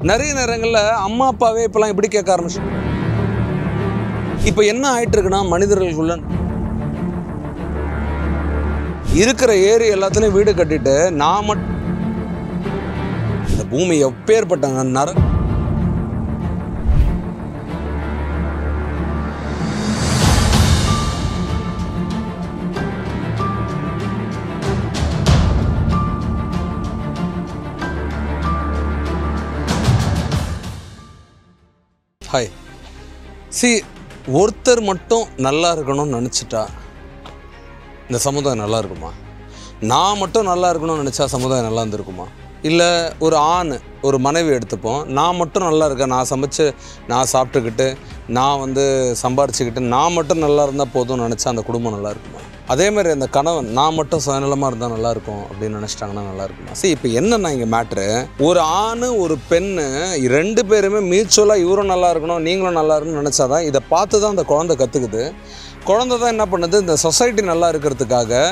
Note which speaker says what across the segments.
Speaker 1: நிறைய நேரங்களில் அம்மா அப்பாவே இப்போலாம் இப்படி கேட்க ஆரம்பிச்சு இப்போ என்ன ஆயிட்டு இருக்குன்னா மனிதர்களுக்குள்ள இருக்கிற ஏரி எல்லாத்துலேயும் வீடு கட்டிட்டு நான் மட்டும் இந்த பூமி எப்பேற்பட்டாங்க நர ஹாய் சி ஒருத்தர் மட்டும் நல்லா இருக்கணும்னு நினச்சிட்டா இந்த சமுதாயம் நல்லா இருக்குமா? நான் மட்டும் நல்லா இருக்கணும்னு நினச்சா சமுதாயம் நல்லா இருந்திருக்குமா? இல்லை ஒரு ஆண் ஒரு மனைவி எடுத்துப்போம். நான் மட்டும் நல்லா இருக்கேன் நான் சமைச்சு நான் சாப்பிட்டுக்கிட்டு நான் வந்து சம்பாரிச்சுக்கிட்டு நான் மட்டும் நல்லா இருந்தால் போதும்னு நினச்சா அந்த குடும்பம் நல்லா இருக்குமா? அதே மாதிரி அந்த கணவன் நான் மட்டும் சுயநலமாக இருந்தால் நல்லாயிருக்கும் அப்படின்னு நினச்சிட்டாங்கன்னா நல்லாயிருக்கும்? சரி இப்போ என்னென்னா இங்கே மேட்ரு. ஒரு ஆண் ஒரு பெண்ணு ரெண்டு பேருமே மியூச்சுவலாக இவரும் நல்லா இருக்கணும் நீங்களும் நல்லா இருக்கணும்னு நினச்சாதான் இதை பார்த்து தான் அந்த குழந்தை கற்றுக்குது குழந்தை தான் என்ன பண்ணுது? இந்த சொசைட்டி நல்லா இருக்கிறதுக்காக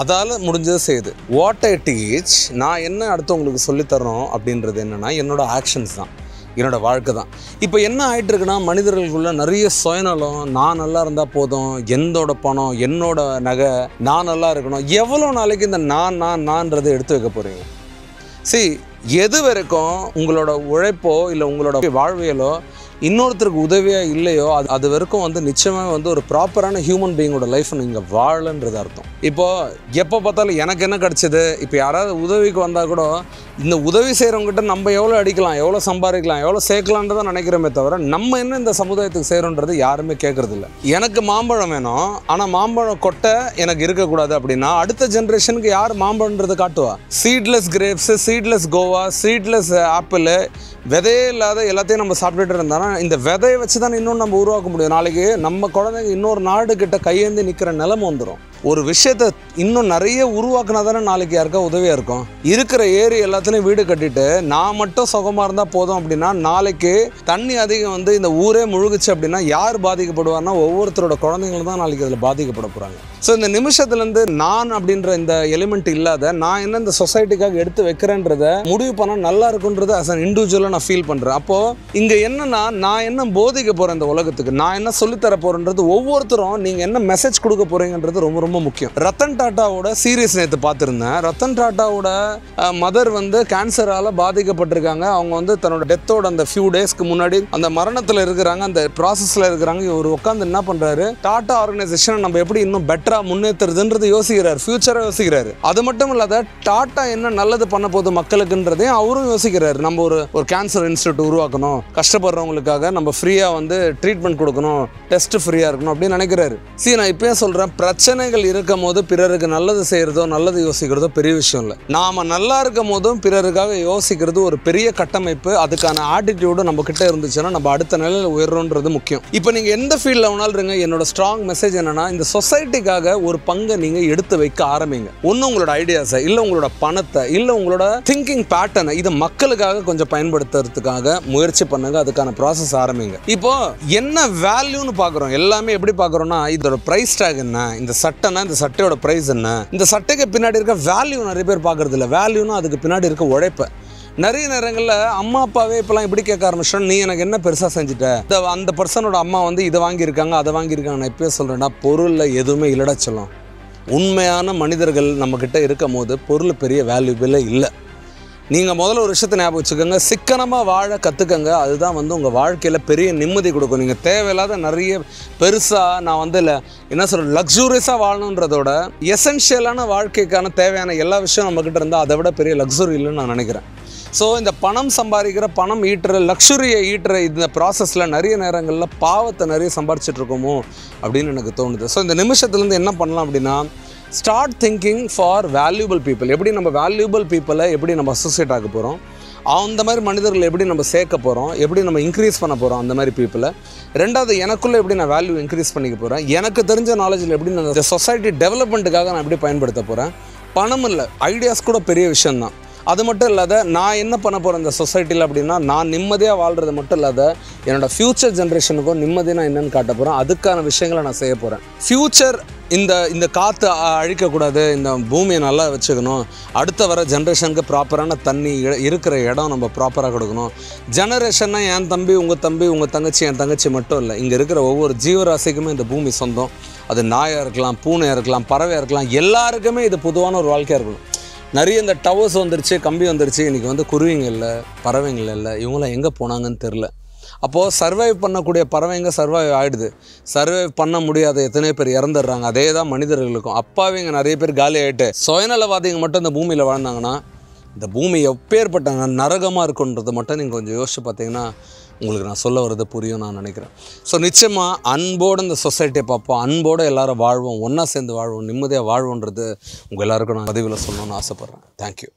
Speaker 1: அதால் முடிஞ்சதை செய்யுது. வாட் ஐ டீச் நான் என்ன அடுத்தவங்களுக்கு சொல்லித்தரணும் அப்படின்றது என்னென்னா என்னோட ஆக்ஷன்ஸ் தான். என்னோடய வாழ்க்கை தான். இப்போ என்ன ஆகிட்டு இருக்குன்னா மனிதர்களுக்குள்ள நிறைய சுயநலம் நான் நல்லா இருந்தால் போதும் எந்தோட பணம் என்னோட நகை நான் நல்லா இருக்கணும் எவ்வளோ நாளைக்கு இந்த நான் நான் நான்றதை எடுத்து வைக்க போகிறீங்க சரி எது வரைக்கும் உங்களோட உழைப்போ இல்லை உங்களோட வாழ்வியலோ இன்னொருத்தருக்கு உதவியாக இல்லையோ அது அது வரைக்கும் வந்து நிச்சயமாக வந்து ஒரு ப்ராப்பரான ஹியூமன் பீயிங்கோட லைஃப் நீங்கள் வாழன்றது அர்த்தம். இப்போது எப்போ பார்த்தாலும் எனக்கு என்ன கிடச்சிது? இப்போ யாராவது உதவிக்கு வந்தால் கூட இந்த உதவி செய்கிறவங்ககிட்ட நம்ம எவ்வளோ அடிக்கலாம் எவ்வளோ சம்பாதிக்கலாம் எவ்வளோ சேர்க்கலான்றதை நினைக்கிறோமே தவிர நம்ம என்ன இந்த சமுதாயத்துக்கு செய்கிறோன்றது யாருமே கேட்குறதில்ல எனக்கு மாம்பழம் வேணும். ஆனால் மாம்பழம் கொட்டை எனக்கு இருக்கக்கூடாது அப்படின்னா அடுத்த ஜென்ரேஷனுக்கு யார் மாம்பழன்றதை காட்டுவா? Seedless grapes seedless guava seedless apple விதையே இல்லாத எல்லாத்தையும் நம்ம சாப்பிட்டுட்டு இருந்தாலும் இந்த விதையை வச்சு தான் இன்னும் நம்ம உருவாக்க முடியும். நாளைக்கு நம்ம குழந்தைங்க இன்னொரு நாடு கிட்ட கையேந்தி நிற்கிற நிலம வந்துடும் ஒரு விஷயத்த இன்னும் நிறைய உருவாக்குனா தானே நாளைக்கு யாருக்கா உதவியாக இருக்கும்? இருக்கிற ஏரி எல்லாத்துலேயும் வீடு கட்டிட்டு நான் மட்டும் சுகமாக இருந்தால் போதும் அப்படின்னா நாளைக்கு தண்ணி அதிகம் வந்து இந்த ஊரே முழுகுச்சு அப்படின்னா யார் பாதிக்கப்படுவார்னா ஒவ்வொருத்தரோட குழந்தைங்களும் தான் நாளைக்கு அதில் பாதிக்கப்பட போகிறாங்க ஸோ இந்த நிமிஷத்துலேருந்து நான் அப்படின்ற இந்த எலிமெண்ட் இல்லாத நான் என்ன இந்த சொசைட்டிக்காக எடுத்து வைக்கிறேன்றத முடிவு பண்ணால் நல்லா இருக்குன்றது அஸ் அன் இண்டிவிஜுவலாக நான் ஃபீல் பண்ணுறேன் அப்போது இங்கே என்னென்னா நான் என்ன போதிக்க போகிறேன் இந்த உலகத்துக்கு? நான் என்ன சொல்லித்தர போகிறேன்றது ஒவ்வொருத்தரும் நீங்கள் என்ன மெசேஜ் கொடுக்க போகிறீங்கன்றது ரொம்ப ரொம்ப முக்கியம். ரத்தன் டாட்டாவோட சீரியஸ் நேற்று பார்த்துருந்தேன். ரத்தன் டாட்டாவோட மதர் வந்து கேன்சரால் பாதிக்கப்பட்டிருக்காங்க. அவங்க வந்து தன்னோட டெத்தோட அந்த ஃபியூ டேஸ்க்கு முன்னாடி அந்த மரணத்தில் இருக்கிறாங்க அந்த ப்ராசஸில் இருக்கிறாங்க. இவர் உட்காந்து என்ன பண்ணுறாரு டாட்டா ஆர்கனைசேஷனை நம்ம எப்படி இன்னும் பெட்டராக முன்னேற்றுறதுன்றது யோசிக்கிறார். ஃபியூச்சராக யோசிக்கிறாரு. அது மட்டும் இல்லாத டாட்டா என்ன நல்லது பண்ண போகுது மக்களுக்குன்றதையும் அவரும் யோசிக்கிறாரு. நம்ம ஒரு ஒரு கேன்சர் இன்ஸ்டியூட் உருவாக்கணும். கஷ்டப்படுறவங்களுக்காக நம்ம ஃப்ரீயாக வந்து ட்ரீட்மெண்ட் கொடுக்கணும். டெஸ்ட் ஃப்ரீயாக இருக்கணும் அப்படின்னு நினைக்கிறாரு. சரி நான் இப்போயே சொல்கிறேன் பிரச்சனைகள் இருக்கும் போது பிறருக்கு நல்லது செய்கிறதோ நல்லது யோசிக்கிறதோ பெரிய விஷயம் இல்லை. நாம் நல்லா இருக்கும் போதும் பிறருக்காக யோசிக்கிறது ஒரு பெரிய கட்டமைப்பு. அதுக்கான ஆட்டிடியூடு நம்ம கிட்ட இருந்துச்சுன்னா நம்ம அடுத்த நிலையில் உயர்றோன்றது முக்கியம். இப்போ நீங்கள் எந்த ஃபீல்டில் வேணாலும் இருங்க. என்னோட ஸ்ட்ராங் மெசேஜ் என்னன்னா இந்த சொசைட்டிக்காக ஒரு பங்கை நீங்கள் எடுத்து வைக்க ஆரம்பிங்க. ஒன்று உங்களோட ஐடியாஸை இல்லை உங்களோட பணத்தை இல்லை உங்களோட திங்கிங் பேட்டர்னை இதை மக்களுக்காக கொஞ்சம் பயன்படுத்துறதுக்காக முயற்சி பண்ணுங்க. அதுக்கான ப்ராசஸ் ஆரம்பிங்க. இப்போ என்ன வேல்யூன்னு பார்க்குறோம். எல்லாமே எப்படி பார்க்குறோம்னா இதோட ப்ரைஸ் டேக் என்ன? இந்த சட்டம் சட்டைனா இந்த சட்டையோட ப்ரைஸ் என்ன? இந்த சட்டைக்கு பின்னாடி இருக்க வேல்யூ நிறைய பேர் பார்க்கறது இல்லை. வேல்யூனா அதுக்கு பின்னாடி இருக்க உழைப்பை. நிறைய நேரங்களில் அம்மா அப்பாவே இப்போலாம் இப்படி கேட்க ஆரம்பிச்சோம் நீ எனக்கு என்ன பெருசாக செஞ்சுட்ட? இந்த அந்த பர்சனோட அம்மா வந்து இதை வாங்கியிருக்காங்க அதை வாங்கியிருக்காங்க. நான் இப்பயே சொல்கிறேன்னா பொருளில் எதுவுமே இல்லடா சொல்லும். உண்மையான மனிதர்கள் நம்மக்கிட்ட இருக்கும் போது பொருள் பெரிய வேல்யூபிளே இல்லை. நீங்கள் முதல்ல ஒரு விஷயத்தை ஞாபகம் வச்சுக்கோங்க. சிக்கனமாக வாழ கற்றுக்கங்க அதுதான் வந்து உங்கள் வாழ்க்கையில் பெரிய நிம்மதி கொடுக்கும். நீங்கள் தேவையில்லாத நிறைய பெருசாக நான் வந்து இல்லை என்ன சொல்கிறது லக்ஸூரியஸாக வாழணுன்றதோட எசென்ஷியலான வாழ்க்கைக்கான தேவையான எல்லா விஷயம் நம்மக்கிட்ட இருந்தால் அதை விட பெரிய லக்ஸுரி இல்லைன்னு நான் நினைக்கிறேன். ஸோ இந்த பணம் சம்பாதிக்கிற பணம் ஈட்டுற லக்ஸுரியை ஈட்டுற இந்த ப்ராசஸில் நிறைய நேரங்களில் பாவத்தை நிறைய சம்பாரிச்சிட்ருக்கோமோ அப்படின்னு எனக்கு தோணுது. ஸோ இந்த நிமிஷத்துலேருந்து என்ன பண்ணலாம் அப்படின்னா start thinking for valuable people எப்படி நம்ம வேல்யூபிள் பீப்புளை எப்படி நம்ம அசோசியேட் ஆக போகிறோம் அந்த மாதிரி மனிதர்களை எப்படி நம்ம சேர்க்க போகிறோம் எப்படி நம்ம இன்க்ரீஸ் பண்ண போகிறோம் அந்த மாதிரி பீப்புளை ரெண்டாவது எனக்குள்ளே எப்படி நான் வேல்யூ இன்க்ரீஸ் பண்ணிக்க போகிறேன் எனக்கு தெரிஞ்ச நாலேஜில் எப்படி நான் இந்த சொசைட்டி டெவலப்மெண்ட்டுக்காக நான் எப்படி பயன்படுத்த போகிறேன் பணம் இல்லை ஐடியாஸ் கூட பெரிய விஷயந்தான் அது மட்டும் இல்லாத நான் என்ன பண்ண போகிறேன் இந்த சொசைட்டியில் அப்படின்னா நான் நிம்மதியாக வாழ்கிறது மட்டும் இல்லாத என்னோடய ஃப்யூச்சர் ஜென்ரேஷனுக்கும் நிம்மதி நான் என்னென்னு காட்ட போகிறேன் அதுக்கான விஷயங்களை நான் செய்ய போகிறேன் ஃப்யூச்சர் இந்த இந்த காற்று அழிக்கக்கூடாது. இந்த பூமியை நல்லா வச்சுக்கணும். அடுத்த வர ஜென்ரேஷனுக்கு ப்ராப்பரான தண்ணி இ- இருக்கிற இடம் நம்ம ப்ராப்பராக கொடுக்கணும். ஜெனரேஷன்னா என் தம்பி உங்கள் தம்பி உங்கள் தங்கச்சி என் தங்கச்சி மட்டும் இல்லை. இங்கே இருக்கிற ஒவ்வொரு ஜீவராசிக்குமே இந்த பூமி சொந்தம். அது நாயாக இருக்கலாம் பூனையாக இருக்கலாம் பறவையாக இருக்கலாம் எல்லாருக்குமே இது பொதுவான ஒரு வாழ்க்கையாக இருக்கணும். நிறைய இந்த டவர்ஸ் வந்துருச்சு கம்பி வந்துருச்சு. இன்றைக்கி வந்து குருவிங்க இல்லை பறவைங்கள் இல்லை இவங்களாம் எங்கே போனாங்கன்னு தெரில அப்போது சர்வைவ் பண்ணக்கூடிய பறவைங்க சர்வைவ் ஆகிடுது சர்வைவ் பண்ண முடியாத எத்தனை பேர் இறந்துடுறாங்க. அதே தான் மனிதர்களுக்கும். அப்பாவிங்க நிறைய பேர் காலி ஆகிட்டு சுயநலவாதிங்க மட்டும் இந்த பூமியில் வாழ்ந்தாங்கன்னா இந்த பூமி எப்பேற்பட்ட நரகமாக இருக்குன்றது மட்டும் நீங்கள் கொஞ்சம் யோசிச்சு பார்த்தீங்கன்னா உங்களுக்கு நான் சொல்ல வர்றது புரியும் நான் நினைக்கிறேன். ஸோ நிச்சயமாக அன்போடு இந்த சொசைட்டியை பார்ப்போம். அன்போடு எல்லாரும் வாழ்வோம். ஒன்றா சேர்ந்து வாழ்வோம். நிம்மதியாக வாழ்வோன்றது உங்கள் எல்லாருக்கும் நான் பதிவில் சொல்லணும்னு ஆசைப்பட்றேன். தேங்க்யூ